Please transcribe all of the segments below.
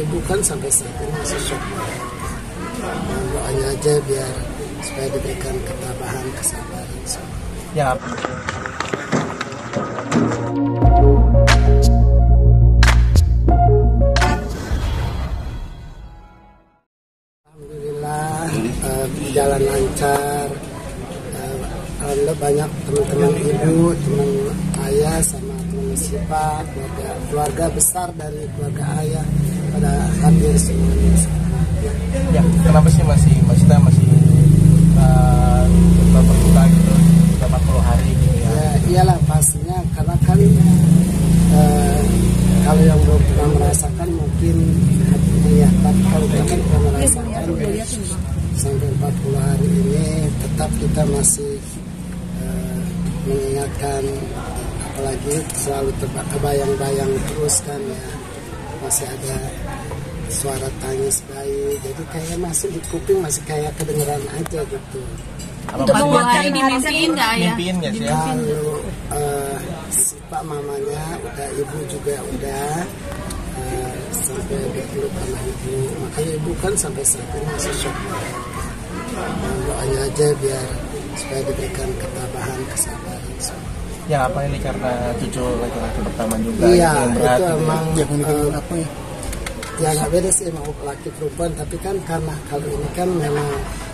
ibu kan sampai saat ini masih shock Nah, doanya aja biar supaya diberikan ketabahan kesabaran. Ya, Alhamdulillah eh, jalan lancar. Eh, Alhamdulillah banyak teman-teman ibu, teman ayah sama sifat, keluarga, keluarga besar dari keluarga ayah pada hadir semuanya. ya kenapa sih masih maksudnya masih uh, beberapa bulan gitu, sudah 40 hari gitu ya? Ya iyalah pastinya karena kan eh, kalau yang belum pernah merasakan mungkin ya, tapi kalau kita kan pernah merasakan sampai 40 hari ini tetap kita masih eh, mengingatkan apalagi selalu terba- kebayang-bayang terus kan ya. Masih ada suara tangis bayi. Jadi kayak masih di kuping masih kayak kedengeran aja gitu. Apa Untuk menguatkan dimimpiin nggak ya? mimpiin nggak sih? Ya? kalau eh, si pak mamanya udah ibu juga udah eh, sampai dipeluk sama ibu. Makanya ibu kan sampai saat ini masih shock. Nah, doanya aja biar supaya diberikan ketabahan kesabaran. semua. Ya apa ini karena cucu laki-laki pertama juga iya yang berat itu gitu ya. emang eh, apa ya? ya nggak beda sih mau laki perempuan tapi kan karena kalau ini kan memang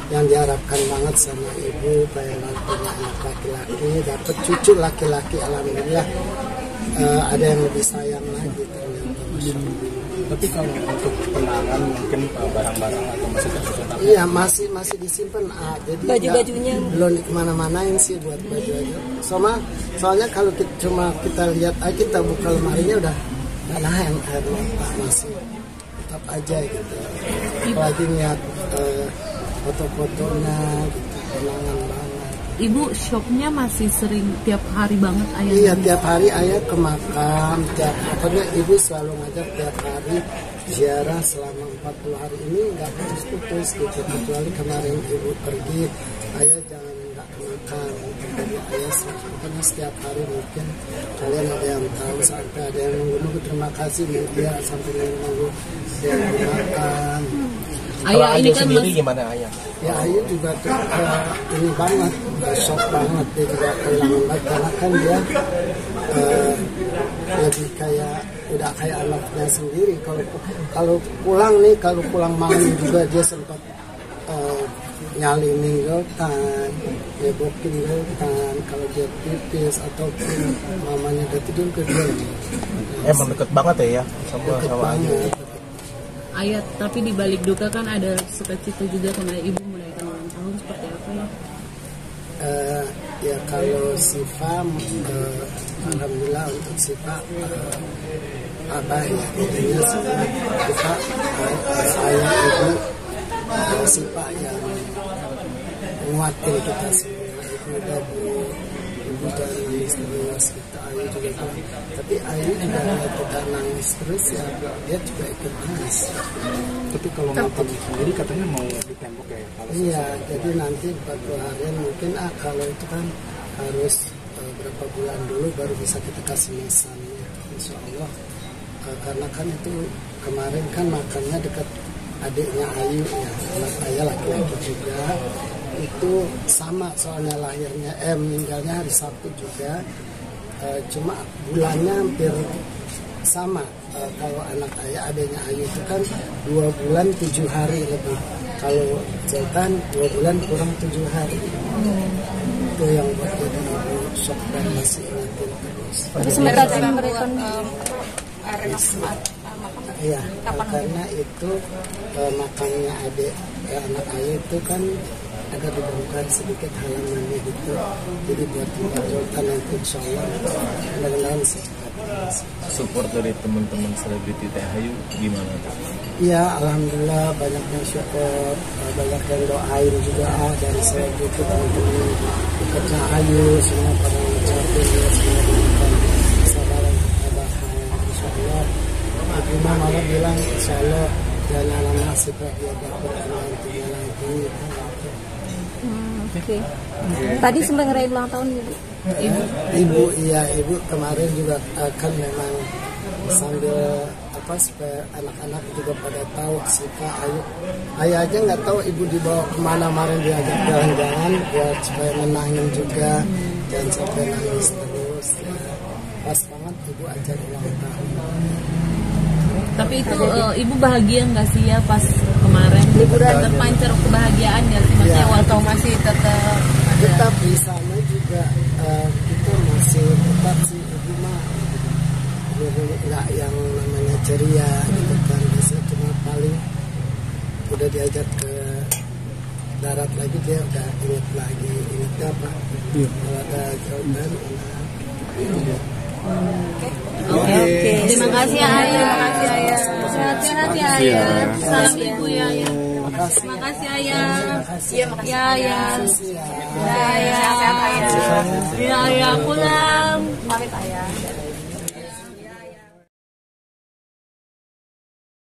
yang diharapkan banget sama ibu pengen punya anak laki-laki dapat cucu laki-laki alhamdulillah eh, ada yang lebih sayang lagi ternyata Allah. Tapi kalau untuk penangan mungkin barang-barang atau masih tersusun? Iya masih masih disimpan ah, jadi Baju-bajunya. nggak- belum ke mana-manain sih buat baju aja. Soalnya soalnya kalau kita, cuma kita lihat aja kita buka lemarinya udah nggak nahan air mata masih tetap aja gitu. Apalagi lihat eh, foto-fotonya gitu kenangan banget. Ibu shopnya masih sering tiap hari banget ayah. Iya tiap hari ayah ke makam, tiap pokoknya ibu selalu ngajak tiap hari ziarah selama 40 hari ini nggak putus-putus gitu. Kecuali kemarin ibu pergi ayah jangan nggak ke makam. Jadi ayah selalu pokoknya setiap hari mungkin kalian ada yang tahu sampai ada yang nunggu-nunggu terima kasih ya sampai nunggu-nunggu ada yang Kalau Ayah ini kan sendiri mas- gimana ayah? ya Ayu juga tuh eh, ini banget shock banget dia juga kehilangan banget karena kan dia eh, lebih kayak udah kayak anaknya sendiri. Kalau kalau pulang nih kalau pulang malam juga dia sempat eh, nyalinin Goltan, nyebokin Goltan, kalau dia pipis ataupun mamanya udah tidur ke dia. Emang deket banget ya ya? Sama deket sama banget. Ayah tapi di balik duka kan ada sukacita juga karena ibu merayakan ulang tahun seperti apa ya? Eh, ya kalau Siva eh, alhamdulillah untuk Siva eh, abah ya intinya Siva. Kita eh, ayah ibu eh, Siva yang menguatkan kita semua. Ibu dari dari nangis kita Ayu juga bilang tapi Ayu juga kita nangis terus ya dia juga ikut nangis Tapi kalau makam sendiri katanya mau di tembok ya? Kalau Iya, jadi nanti 40 harian mungkin ah kalau itu kan harus eh, berapa bulan dulu baru bisa kita kasih mesannya, insya Allah. Eh, karena kan itu kemarin kan makamnya dekat adiknya Ayu ya, anak ayah laki-laki juga. Itu sama soalnya lahirnya, eh meninggalnya hari Sabtu juga. Eh, cuma bulannya hampir sama. Eh, kalau anak ayah adanya Ayu itu kan dua bulan tujuh hari lebih. Kalau Sultan dua bulan kurang tujuh hari. Itu yang buat jadi ibu shock dan masih ingatin terus. Sementara mereka iya karena itu eh, makamnya adik eh, anak ayah itu kan agak dibongkar sedikit halamannya gitu jadi buat tempat Sultan nanti insya Allah mudah-mudahan support dari teman-teman selebriti Teh Ayu gimana? Iya, alhamdulillah banyak yang support, banyak yang doain juga ah, dari selebriti teman-teman Ayu, semua pada ngucapin ya semua diberikan kesabaran ketabahan, insya Allah. Ibu mah malah bilang insya Allah jangan lama sifat dia dapat nantinya lagi. Oke. Tadi sempat ngerayain ulang tahun ibu. Ibu, iya ibu kemarin juga eh, kan memang sambil apa supaya anak-anak juga pada tahu Sika Ayu Ayah aja nggak tahu ibu dibawa ke mana kemarin diajak jalan-jalan ya supaya menangin juga jangan sampai nangis terus ya. pas banget ibu ajak ulang tahun Tapi itu eh, ibu bahagia nggak sih ya pas kemarin. Liburan terpancar kebahagiaan nggak sih maksudnya Iya. waktu masih tetap tetap di sana juga eh, kita masih tetap sih ibu mah nggak yang namanya ceria gitu kan biasanya cuma paling udah diajak ke darat lagi dia udah inget lagi ingetnya apa? Kalau ada jawaban Oke. Terima kasih ya Ayah. Terima kasih Ayah. Sehat-sehat ya Ayah. Salam ibu ya Ayah. Terima kasih Ayah. Iya makasih. Ya Ayah. Ya Ayah. Ya Ayah pulang. Pamit Ayah.